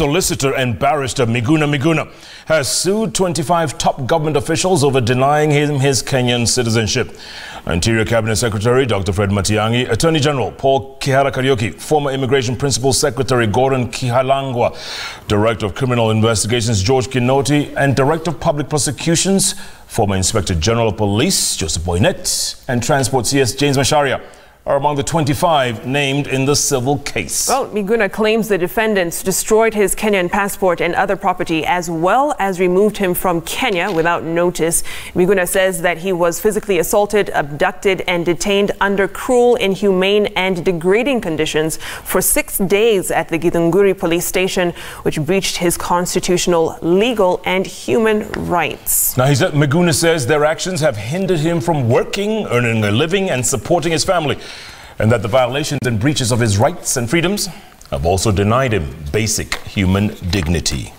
solicitor and barrister Miguna Miguna has sued 25 top government officials over denying him his Kenyan citizenship. Interior Cabinet Secretary Dr. Fred Matiang'i, Attorney General Paul Kihara Kariuki, former Immigration Principal Secretary Gordon Kihalangwa, Director of Criminal Investigations George Kinoti, and Director of Public Prosecutions, former Inspector General of Police Joseph Boinnet, and Transport CS James Macharia are among the 25 named in the civil case. Well, Miguna claims the defendants destroyed his Kenyan passport and other property as well as removed him from Kenya without notice. Miguna says that he was physically assaulted, abducted, and detained under cruel, inhumane, and degrading conditions for six days at the Githunguri police station, which breached his constitutional, legal, and human rights. Now, Miguna says their actions have hindered him from working, earning a living, and supporting his family and that the violations and breaches of his rights and freedoms have also denied him basic human dignity.